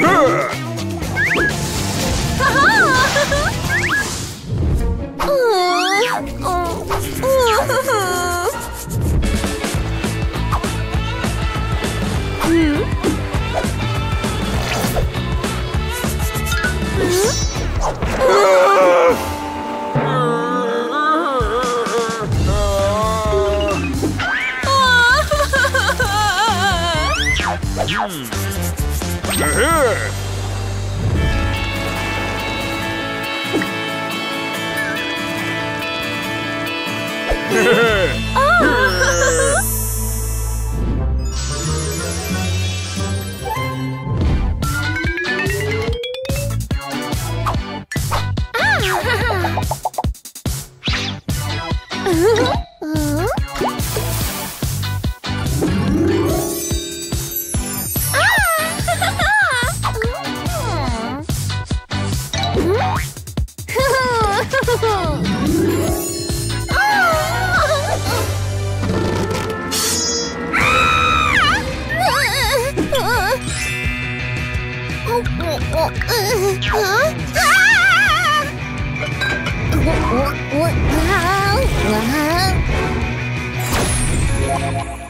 Huh! 我我我啊啊啊！我我我啊啊啊！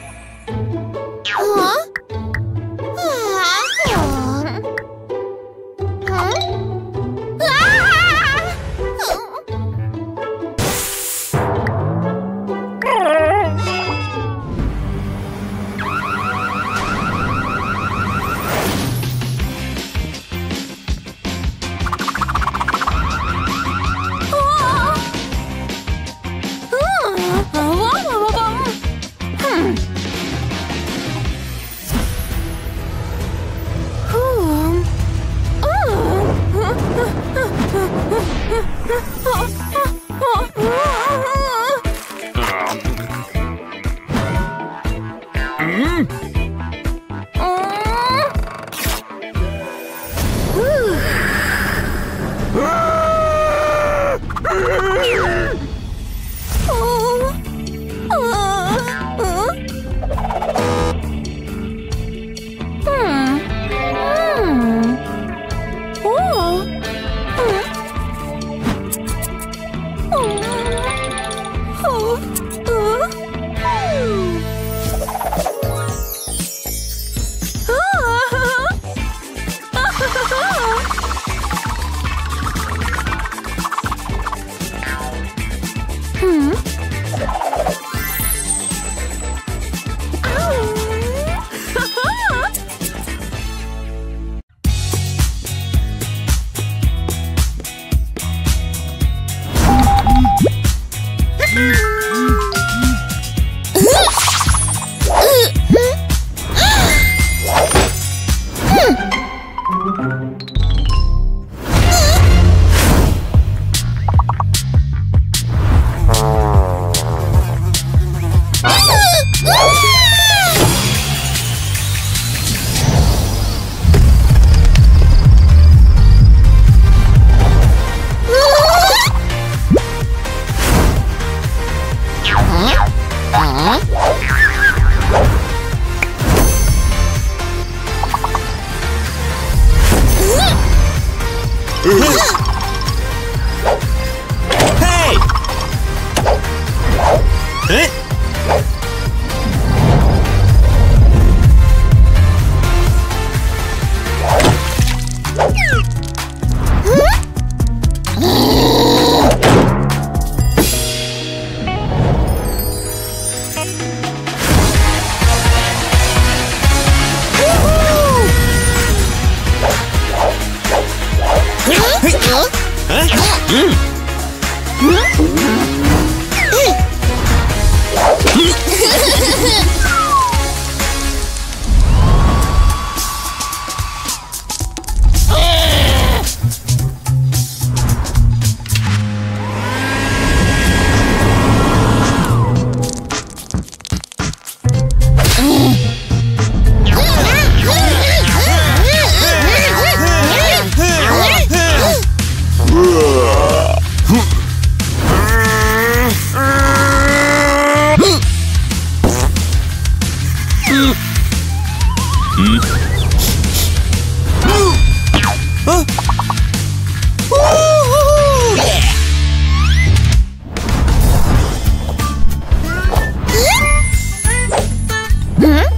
Hmm?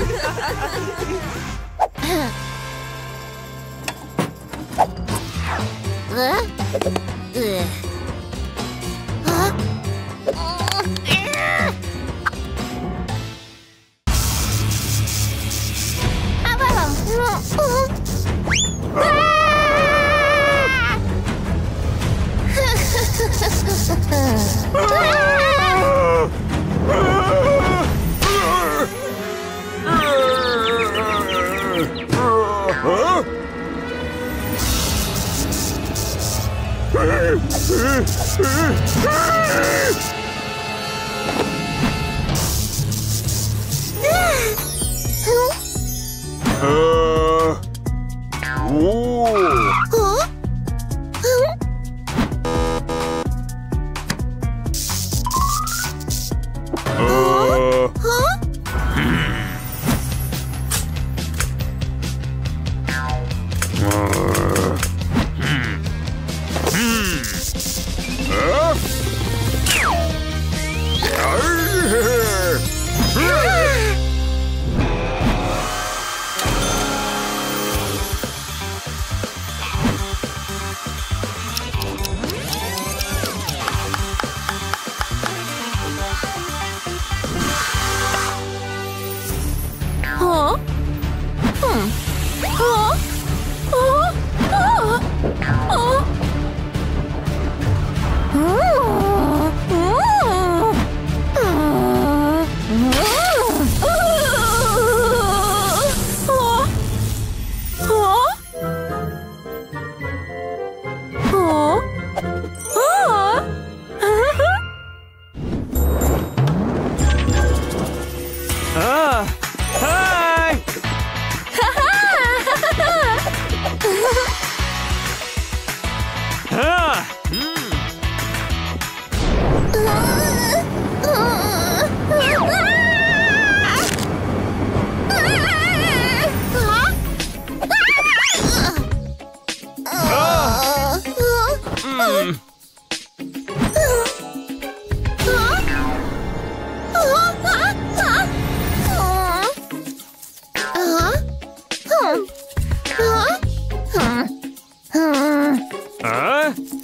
earth.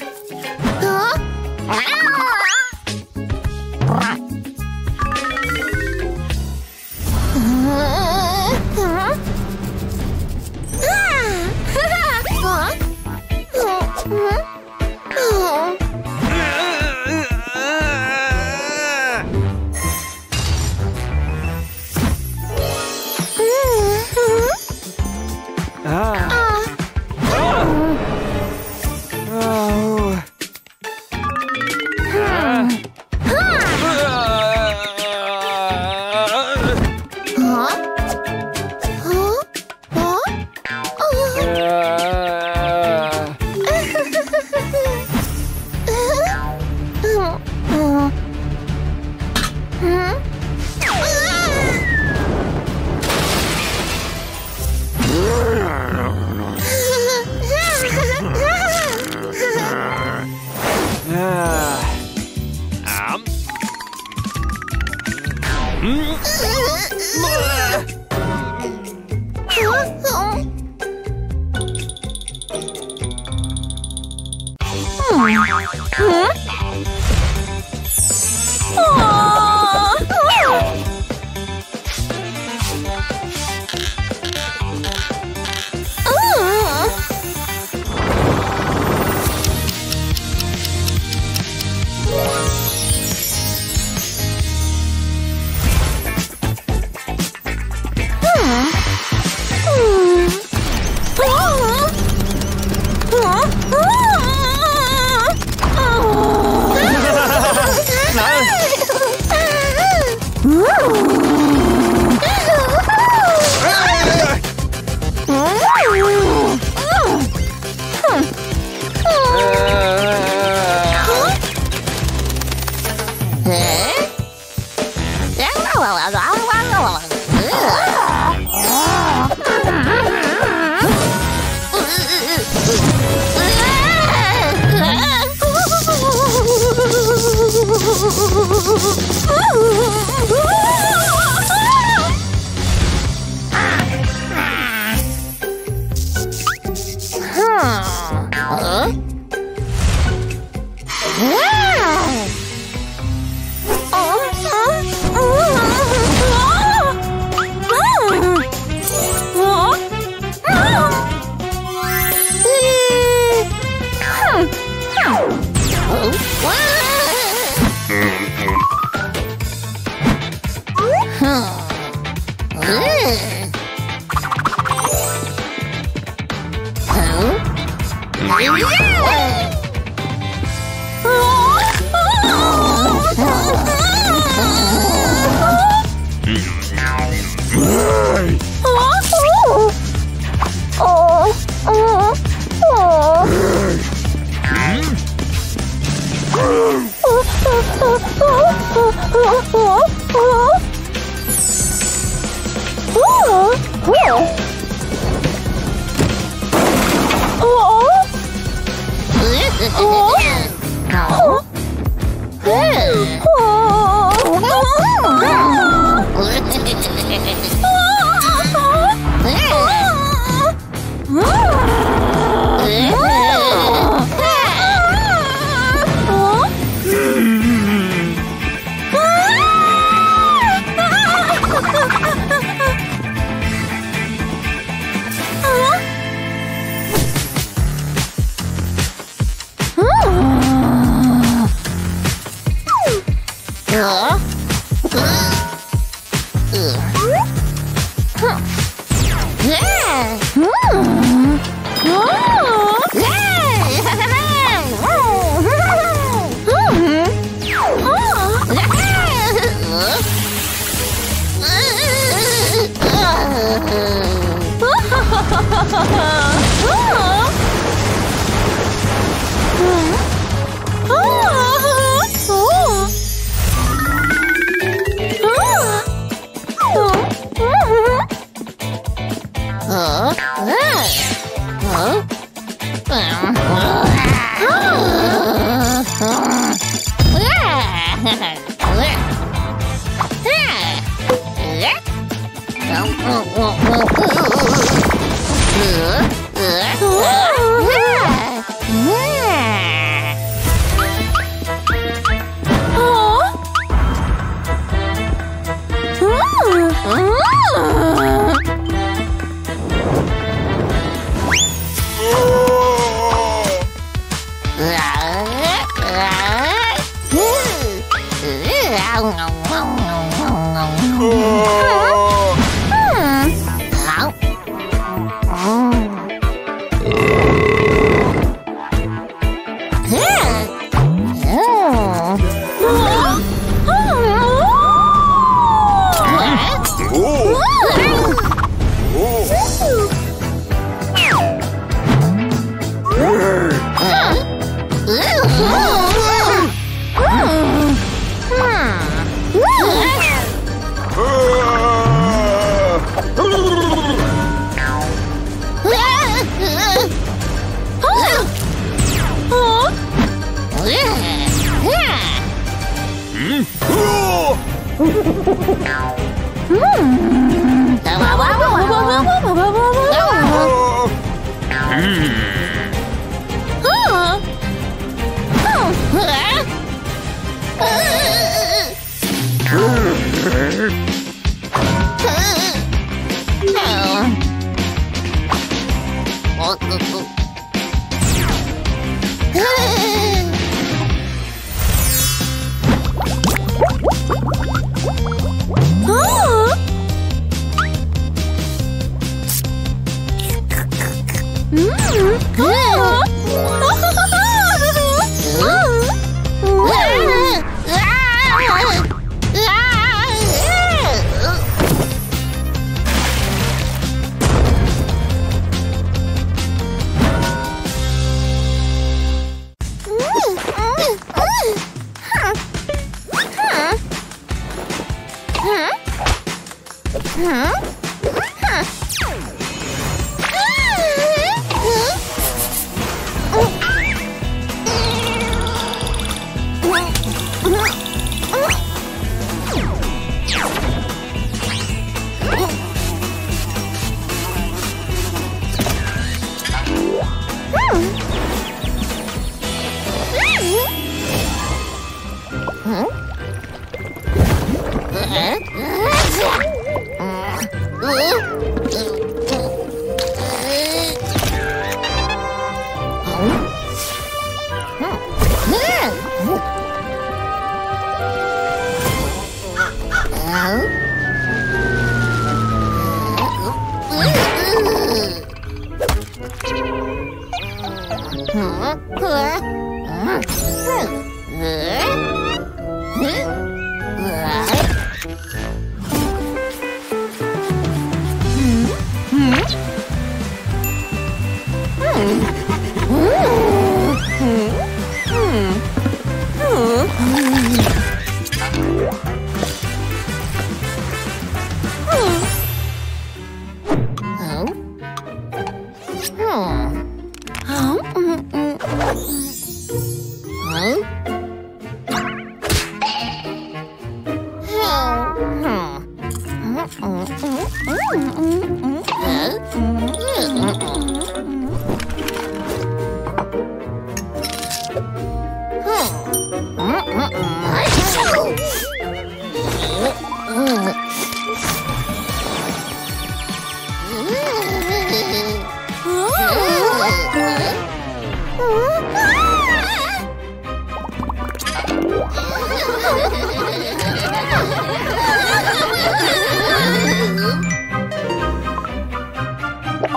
No.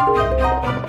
Música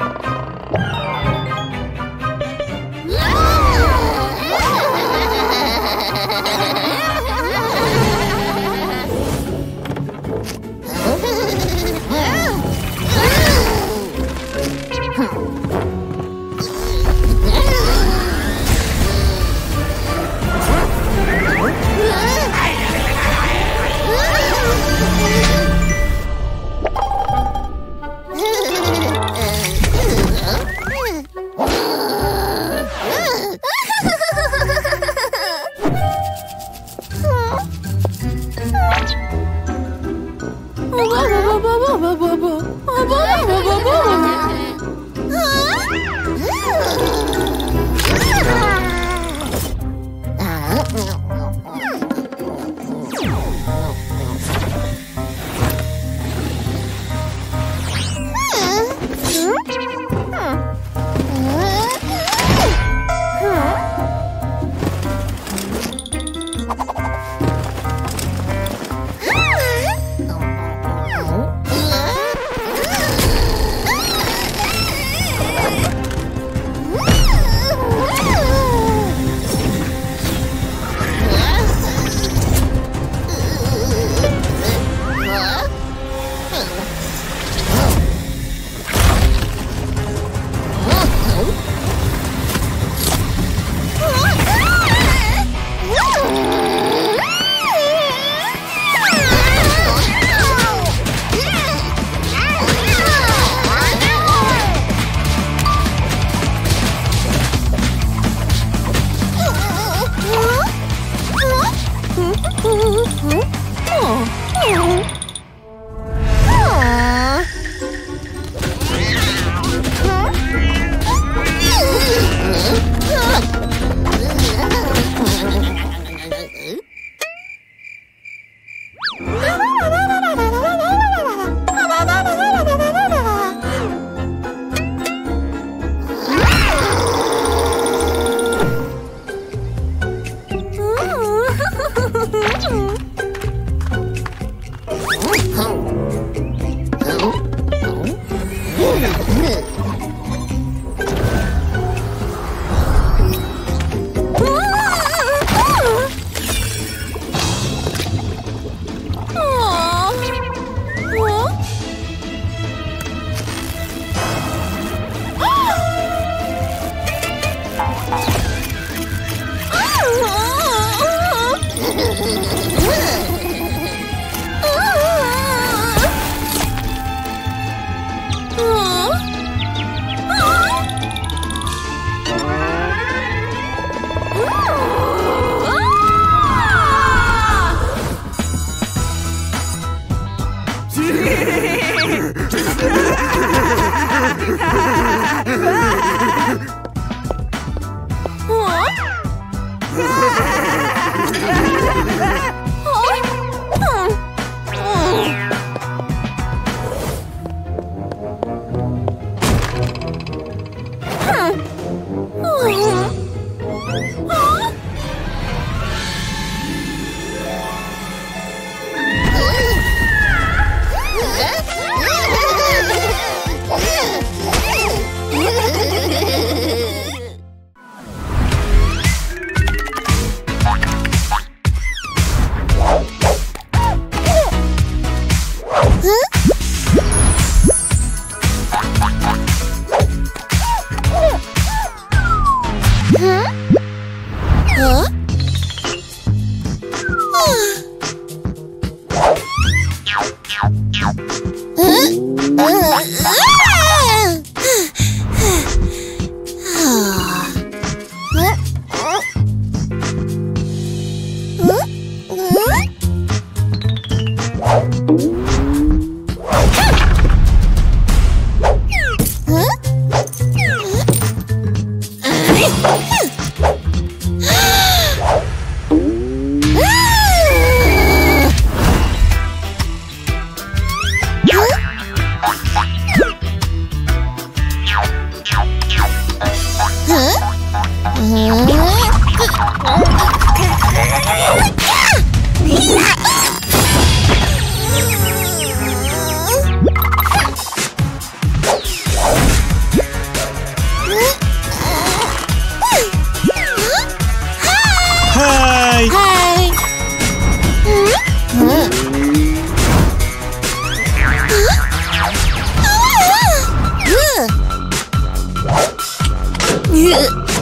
Hả?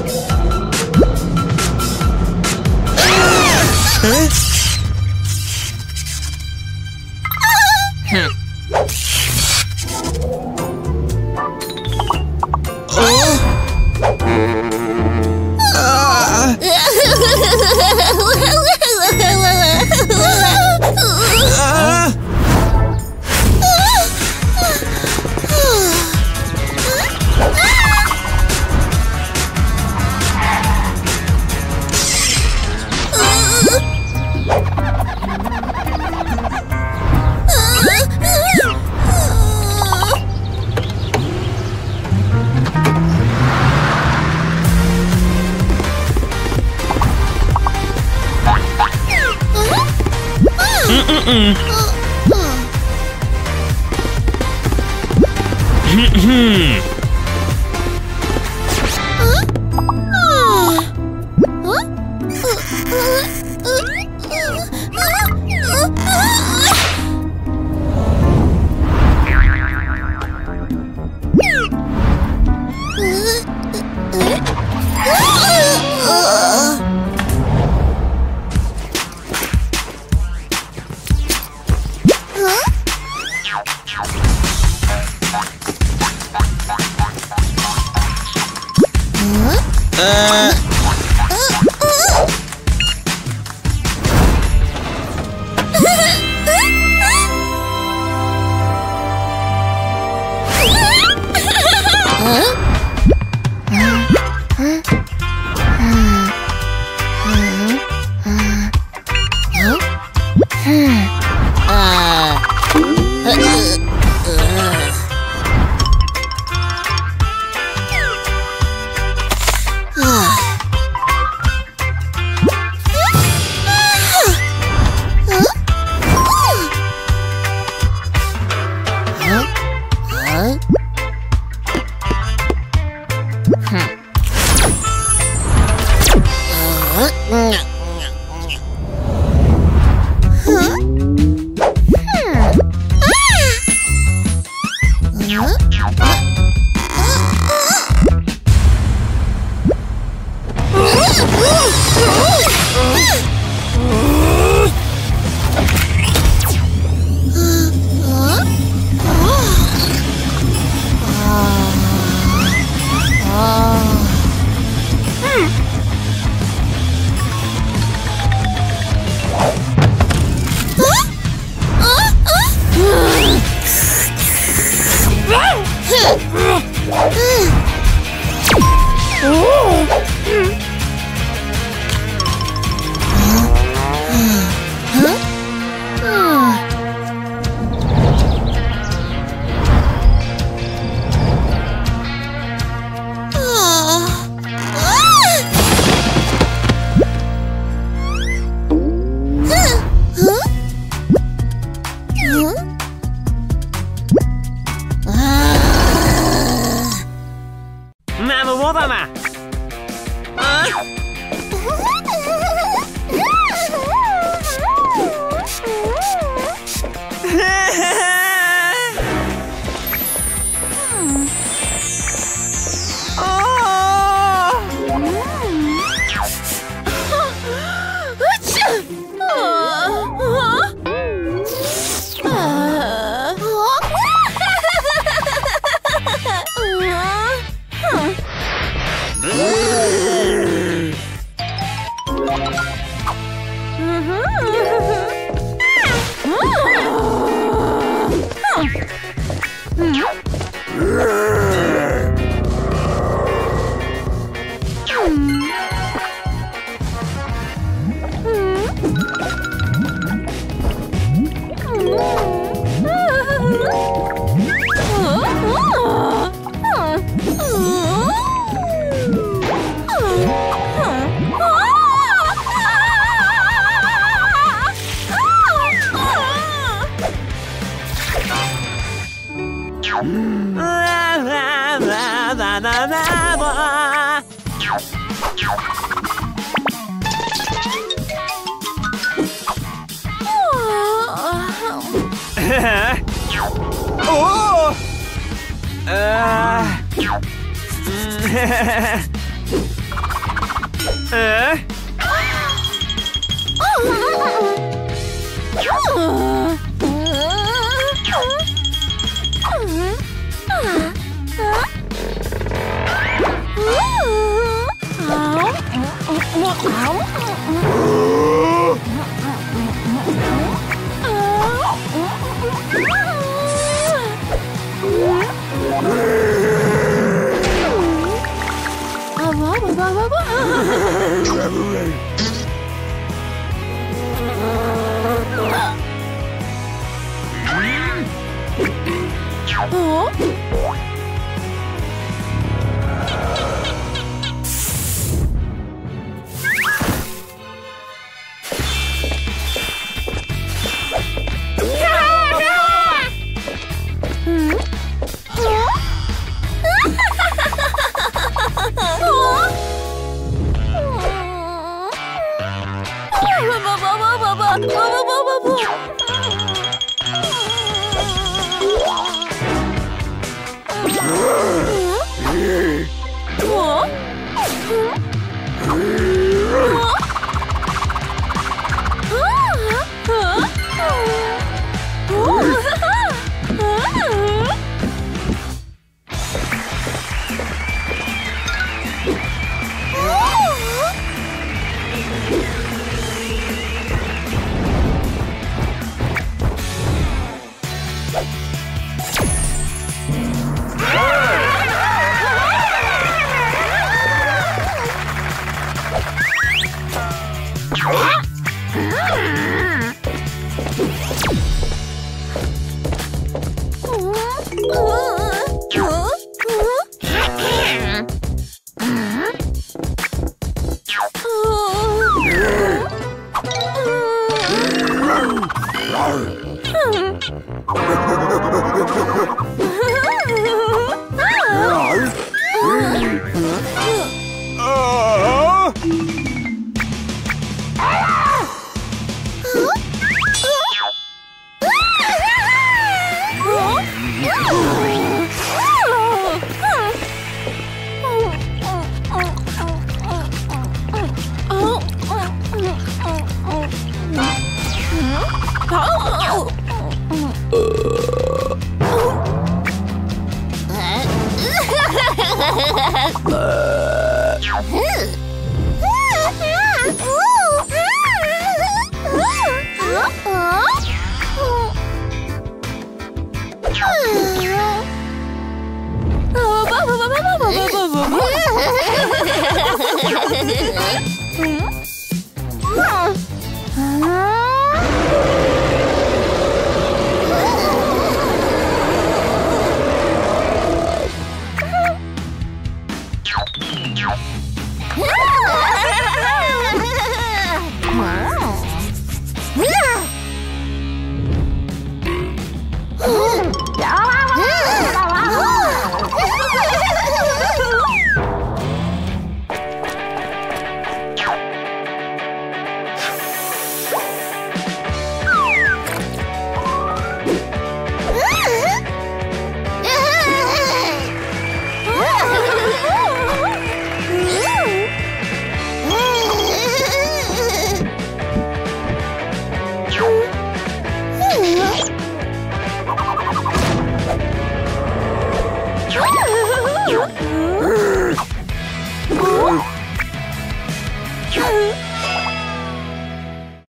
そうそう。